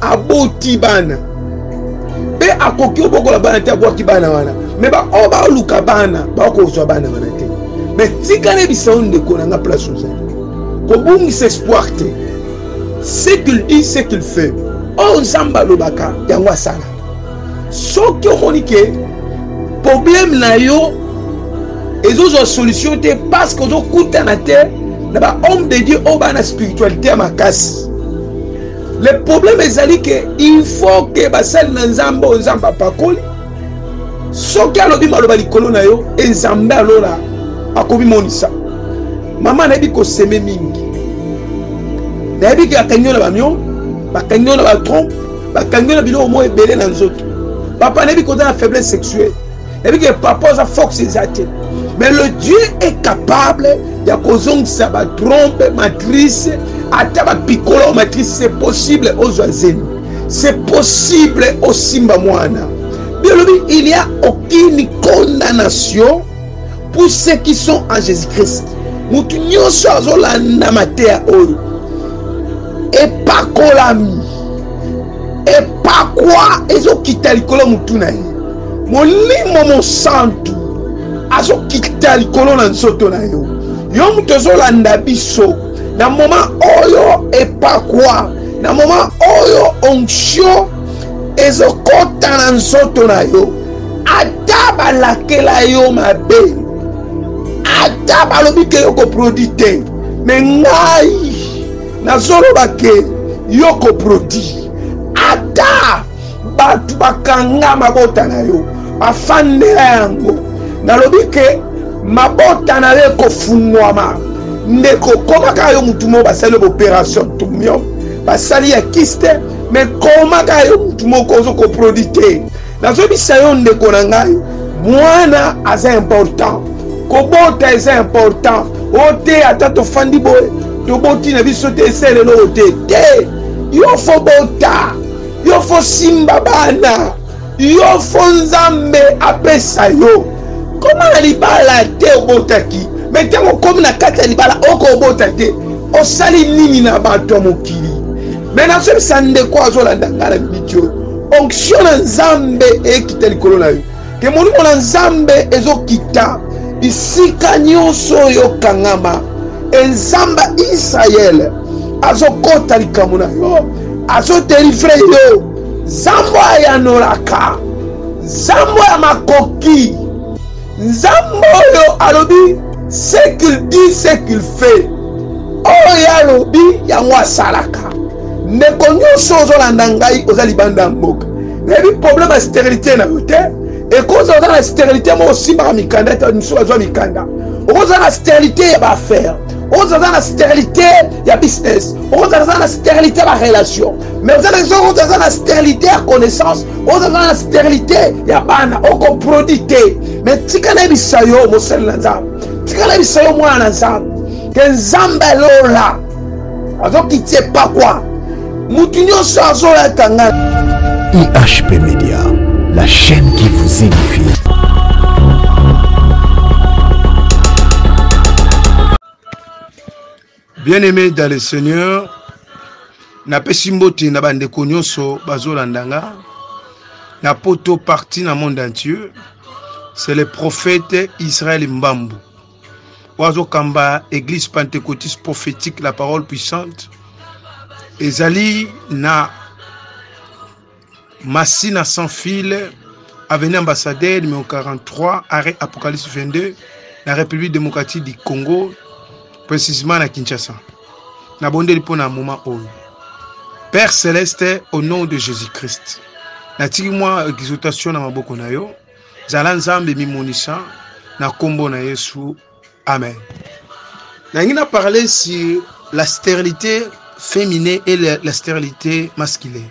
aboti bana mpe akoki obokola bana te abwaki bana wana me baoyo baoluka bana bakozwa bana wana te me tika nayebisa yo ndeko na nga place ozali kobungisa espoir te ce qu'il dit ce qu'il fait oyo nzambe alobaka yango asala soki omoni ke problème na yo ezozwa solution te parce que ozokutana te na bahomme de dieu oyo baa na spiritualité ya makasi le problème ezali ke il faut ke basali na nzambe oyo nzambe apakoli soki alobi maloba likolo na yo ezambe alola akomimonisa mama nayebi koseme mingi nayebi ke bakangi yo na bamio bakangi yo na batrompe bakangi yo na biloko moko ebele na nzoto papa nayebi koza na faiblesse sexuelle ebi ke papa oza fox eza te mais le dieu est capable ya kozongisa batrompe matrice ata bapikolo matrice c'est possible ozwa zemi c'est possible osimba mwana biolobi il y a aucune condamnation Pour ceux qui sont en Jésus-Christ, mutu nyonso azolanda mateya oyo epakolami epakwa ezokita likolo mutu na ye molimo mosantu azokita likolo na nzoto na yo yo moto ozolanda biso na moma oyo epakwa na moma oyo onction ezokota na nzoto na yo ata balakela yo mabe ata balobi ke yo koproduit te me ngai nazoloba ke yo koproduit ata bato bakanga mabota na yo bafandela yango nalobi ke mabota na yo ekofungwama ndeko komaka yo motu moko basali operation tumion basali ya kiste me koma kaka yo mutu moko ozo koprodi te nazobisa yo ndeko na ngai mwana aza important kobota eza important o te ata tofandi boye toboti na biso te esele eloko te te yo fo bota yo fo simba bana yo fo nzambe apesa yo koma na libala te obotaki me ntango okomi na kati ya libala okobota te osali nini na bato ya mokili me nazoyebisa ndeko azolanda ngai na miniti oyo onction na nzambe ekita likolo na yo te molimo na nzambe ezokita bisika nyonso oyo okangama enzambe israele azokota likambo na yo azodelivre yo nzambe ayanolaka nzambe ya makoki nzambe oyo alobi ce qu'il dit ce qu'il fait oyo ye alobi yango asalaka ndeko nyonso ozolanda ngai oza libanda ya mboka nayebi problème ya sterilité na yo te ekozala oza na sterilité moko osimbaka mikanda te mosusu bazwa mikanda okozala na sterilité ya baaffaire okozala na sterilité ya business okozala na sterilité ya barelation mais oza na nzongo oza aza na sterilité ya connaissance oza aza na sterilité ya bana okoproduit te mais tika nayebisa yo mosali na nzambe tika nayebisa yo mwana na nzambe ke nzambe lola azokiti epakwa motu nyonso azolata ngai ihp media la chaîne qui vous édifie Bien aimé dans le Seigneur, napesi mbote na bandeko nyonso bazolanda nga na poto parti na monde entier c'est le prophète Israël Mbambu oyo azokamba église pentecôtiste prophétique la parole puissante ezali na Masina sans fil, avenue ambassadeur numéro 43, arrêt Apocalypse 22, na République démocratique du Congo, précisément na Kinshasa. Nabondeli mpo na moment oyo. Père Céleste, au nom de Jésus-Christ, natiki mwa exhortation na maboko na yo, zala Nzambe mimonisa na nkombo na Yesu. Amen. Nangi na parler sur la stérilité féminine et la, la stérilité masculine.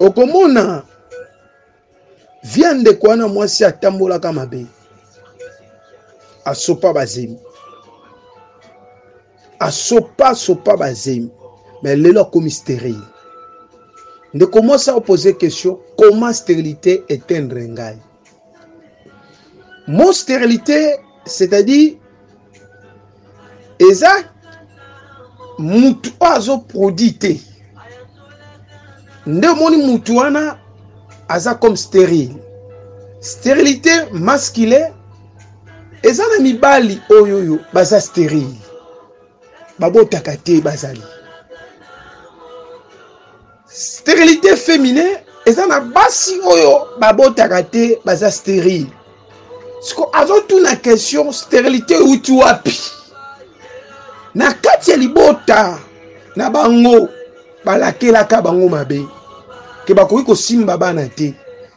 okomona vie ya ndeko wana mwasi atambolaka mabe asopa bazemi asopa sopa bazemi mais lelo akomi sterile ndeko mwasi akopose question comment sterilité eteindre ngai Mon stérilité, c'est-à-dire, eza mutu oyo azoproduit te nde omoni mutu wana aza comme stérile stérilité masculin eza na mibali oyo oyo baza stérile babotaka te bazali sterilité féminin eza na basi oyo babotaka te baza sterile siko azotuna question sterilité euti wapi na kati ya libota na bango balakelaka bango mabe ke bakoki kosimba bana te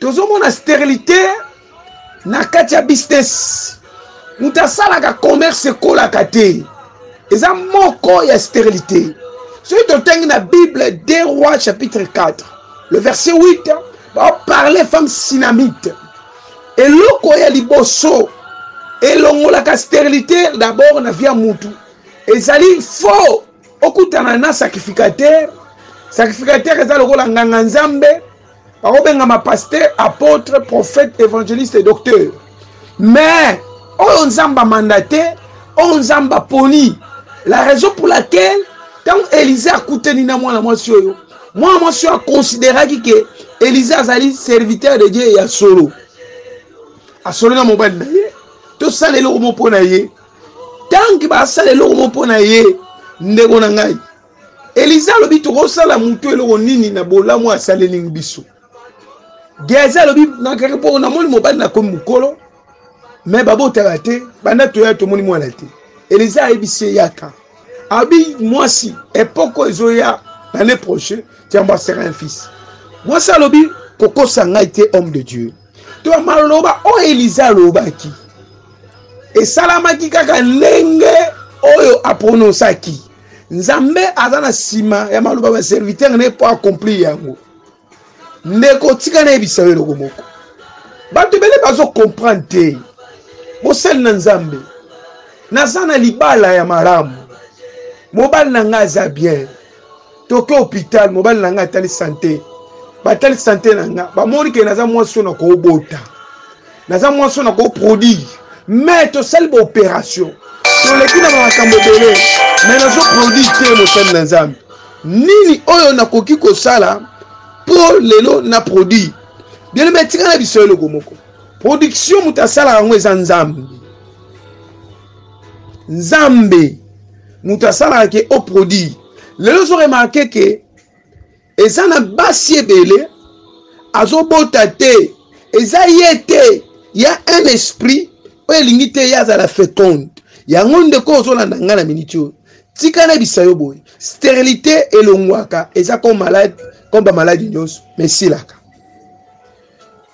tozomona sterilité na kati ya business moto asalaka commerce ekolaka te eza moko ya sterilité soki totangi na bible 2 roi chapitre 4 le verset 8 baparle femme sinamite eloko ya liboso elongolaka sterilité d'abord na vie ya mutu ezali faux okutana na sacrificateur sacrificateur eza lokola nganga nzambe bakobengama pasteur apôtre prophète évangéliste et docteur mais oyo nzambe amanda te oyo nzambe aponi la raison pour laquelle ntango elize akutani na mwana mwasi oyo mwana mwasi oyo akonsideraki ke elize azali serviteur de dieu ya solo asolo na mobali na ye tosala eloko moko mpo na ye ntango basala eloko moko mpo na ye ndeko na ngai elize alobi tokosala motu eloko nini na bolamu asaleli biso geazi alobi nakaki mpo namoni mobali nakomi mokolo me babotaka te banda toya tomoni mwana te elize ayebisi ye yaka abi mwasi epoko ezoya l'année prochaine tiambasera un fils mwasi alobi kokosa ngai te homme de dieu to maloba oyo elize alobaki esalamaki kaka ndenge oyo aprononsaki nzambe aza na nsima ya maloba ya serviteur na ye mpo accomplir yango ndeko tika nayebisa yo eloko moko bato ebele bazocomprendre te bosali na nzambe naza na libala ya malamu mobali na ngai aza bien toke hopital mobali na ngai atali sante batali sante na ngai bamoni ke naza mwasi oyo nakobota naza mwasi oyo nako produire mais tosali baopération toleki na bamakambo ebele mais nazo produire te mosali na nzambe nini oyo nakoki kosala mpo lelo na produire bielema etika na biso eloko moko production moto asalaka yango eza nzambe nzambe moto asalaka ke oproduire lelo ozo remarke ke eza na basi ebele azobota te eza ye te ya un esprit oyo elingi te ye azala feconde yango ndeko ozolanda ngai na miniti oyo tika nayebisa yo boye sterilité elongwaka eza comme malade comme bamaladi nyonso mesilaka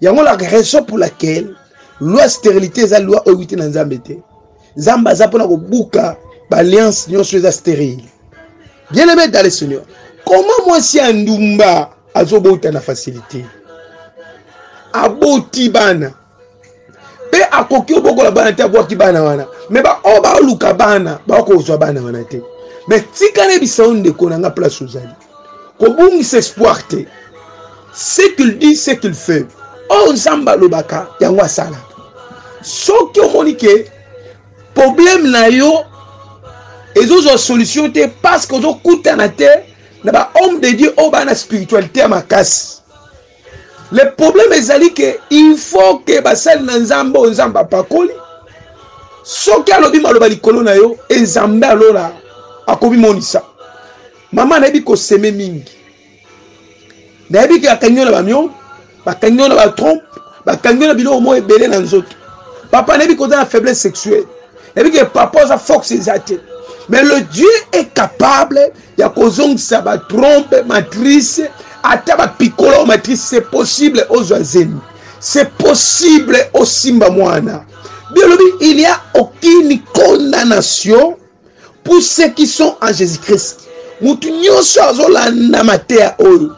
yango la raison pour laquelle loi sterilité eza loi oyo euti na nzambe te nzambe aza mpona kobuka baalliance nyonso eza sterile bien aimé dans le seigneur koma mwasi ya ndumba azobota na facilité aboti bana mpe akoki obokola bana te abwaki bana wana me baoyo baoluka bana baokozwa bana wana te me tika na ebisa yo ndeko na nga place ozali kobungisa espoir te ce qu'il dit ce qu'il fait oyo oh, nzambe alobaka yango asala soki omoni ke problème na yo ezozwa solution te parce que ozokutana te na bahomme de dieu oyo oh, baa na spiritualité ya makasi le problème ezali ke il faut ke basali na nzambe oyo nzambe apakoli soki alobi maloba likolo na yo enzambe alola akomimonisa mama nayebi koseme mingi nayebi ke bakangi yo na bamio bakangi yo na batrompe bakangi yo na biloko moko ebele na nzoto papa nayebi koza na faiblesse sexuelle nayebi ke papa oza fox eza te mais le dieu est capable ya kozongisa batrompe matrice ata bapikolo matrice c'est possible ozwa zemi c'est possible osimba mwana biolobi il y a aucune condamnation pour ceux qui sont en jésus christ motu nyonso azolanda mateya oyo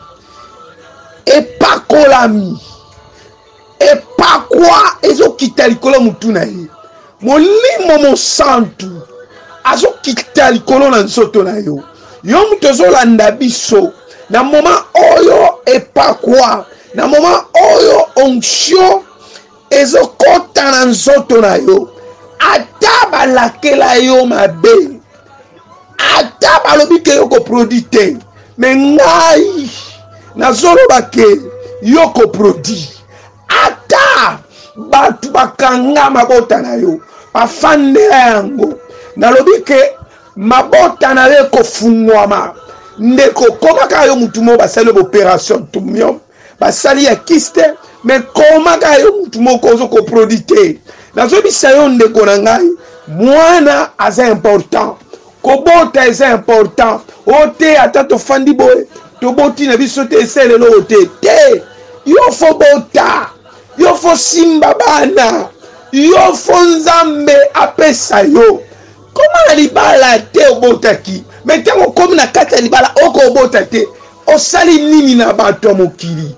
epakolami epakwa ezokita likolo motu na ye molimo mosantu azokita likolo na nzoto na yo yo moto ozolanda biso na moma oyo epakwa na moma oyo onction ezokota na nzoto na yo ata balakela yo mabe ata balobi ke yo koproduit te me ngai nazoloba ke yo koproduit ata bato bakanga mabota na yo bafandela yango nalobi ke mabota na yo ekofungwama ndeko komaka yo motu moko basali boperation tumium basali ya kisi te me koma kaka yo mutu moko ozo koprodi te nazoyebisa yo ndeko na ngai mwana aza important kobota eza important o te ata tofandi boye toboti na biso te esalelo oyo te te yo fo bota yo fo simba bana yo fo nzambe apesa yo koma na libala te obotaki me ntango okomi na kati ya libala okobota te osali nini na bato ya mokili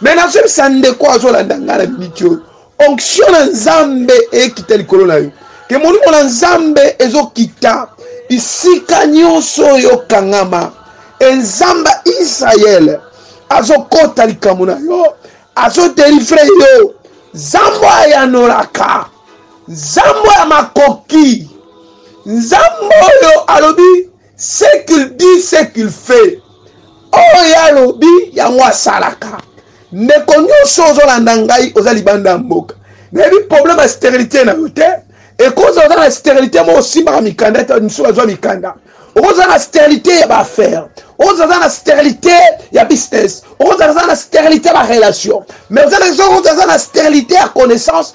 me nazoyebisa ndeko azolanda ngai na miniti oyo onksio na nzambe ekita likolo na yo ke molimo na nzambe ezokita bisika nyonso oyo okangama enzambe israele azokota likambo na yo azodelivre yo nzambo ayanolaka nzambo ya makoki nzambo oyo alobi ce qu'il dit ce qu'il fait oyo ye alobi yango asalaka ndeko nyonso ozolanda ngai oza libanda ya mboka nayebi problème ya sterilité na yo te ekozala oza na sterilité moko osimbaka mikanda te mosusu bazwa mikanda okozala na sterilité ya baaffaire okozala na sterilité ya business okozala na sterilité ya barelation mais oza na sterilité ya connaissance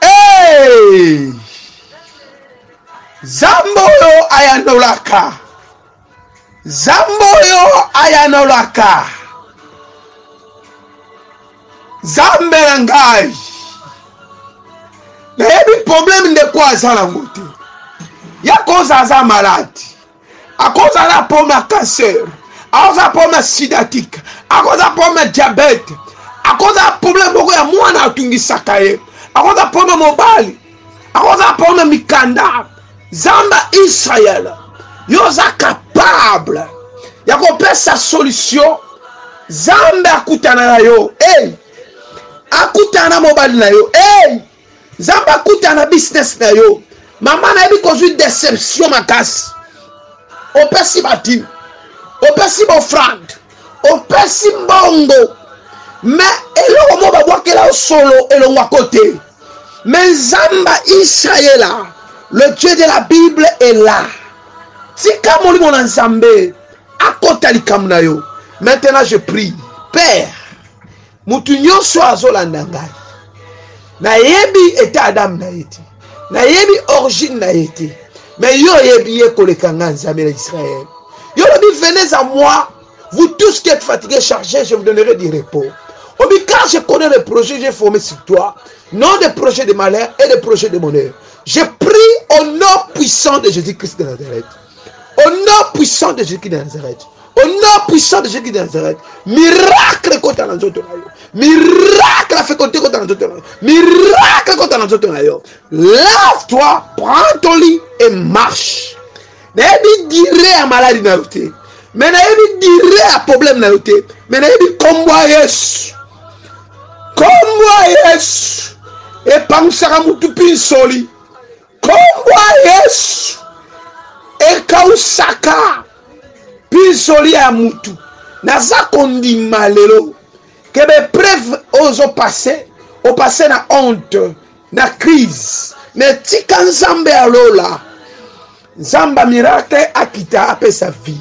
Hey! Zambo yo ayanolaka. Zambo yo ayanolaka. Zambe na ngai. nayebi probleme ndeko aza nango te ya koza aza maladi akozala mpo na cancer akozala mpo na sidatique akozala mpo na diabete akozala problème moko ya mwana atungisaka ye akozala mpo na mobali akozala mpo na mikanda zamba israele yo oza capable ya kopesa solution zambe akutana na yo hey! akutana na mobali na yo hey! nzambe akuta na business na yo mama nayebi kozwi deception makasi opesi batime opesi bofrande opesi mbongo me eloko moko babwakela yo solo elongwako te me nzambe israela le dieu de la bible est là tika molimo na nzambe akota likambo na yo maintenant je prie père motu nyonso azolanda ngai nayebi eta adamu na ye te nayebi origine na ye te me yo oyebi ye koleka ngai nzambe na israel yo olobi venez à moi vous tous qui êtes fatigués chargés je vous donnerai du repos obi car je connais le projet j'ai formé sur toi non des projets de malheur et des projets de bonheur je prie au nom puissant de jésus christ de nazareth Au nom puissant de Jésus de Nazareth. Au nom puissant de Jésus de Nazareth. Miracle kota na nzoto na yo. Miracle a fécondité kota na nzoto na yo. Miracle kota na nzoto na yo. Lave-toi, prends ton lit et marche. Nayebi dire ya maladi na yo te. Mais nayebi dire ya problème na yo te. Mais nayebi kombo ya Yesu. Kombo ya Yesu. Epangisaka mutu mpe nsoli. Kombo ya Yesu ekausaka pinzoli ya mutu. Naza kondima lelo ke ba preuve ozo passe o passe na honte na crise mais tika Nzambe ya lola Nzambe miracle akita apesa vie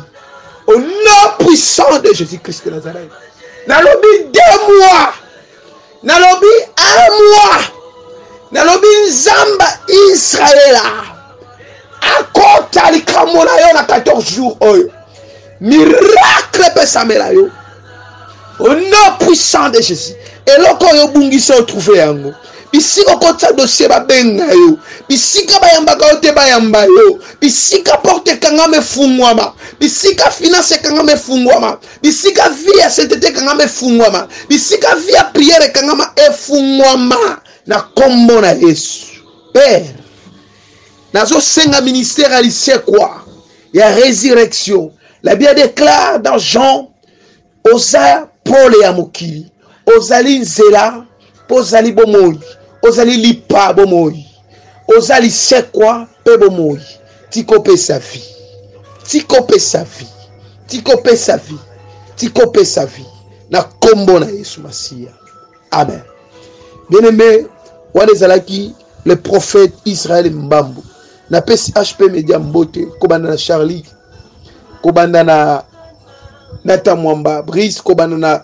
au nom puissant de Jésus-Christ de Nazareth nalobi deux mois nalobi amwa nalobi nzambe israela akota likambo na yo na 14 jour oyo miracle epesamela yo au nom puissant de jésus eloko oyo obungisi otrouve yango bisika okotisa dosie babenga yo bisika bayambaka yo te bayamba yo bisika porte ekangama efungwama bisika finance ekangama efungwama bisika vie ya sainteté ekangama efungwama bisika vie ya priere ekangama efungwama na nkombo na yesu pere nazosenga ministère ya lisekwa ya résurrection la bible déclare dans jean oza pole ya mokili ozali nzela mpo ozali bomoi ozali lipa bomoi oza lisekwa mpe bomoi tikopesa vi tikopesa vi tikopesa vi tikopesa vi na nkombo na yesu masiya amen bien aime wana ezalaki le prophète israel mbambu napesi hp media mbote kobanda na charlie kobanda na nata mwamba brise kobanda na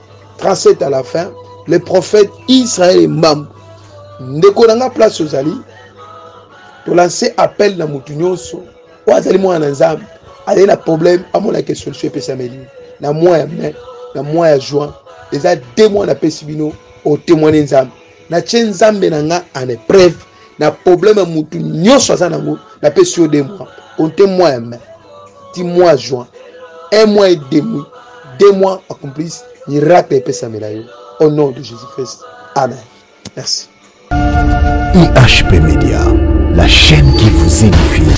37 à la fin le prophète israel mbam ndeko na nga place ozali tolanse appel na motu nyonso oyo azali mwana na nzambe azali na problème amonake solution epesameli na mwa ya mai na mwa ya juin eza deux mois napesi bino otemoine nzambe natie nzambe na nga en epreuve na problème ya motu nyonso aza nango napesi yo de mois compte mois ya mai ti mois juin un mois et demi deux mois accomplisse miracle epesamela yo au nom de jésus christ amen merci ihp media la chaîne qui vous édifie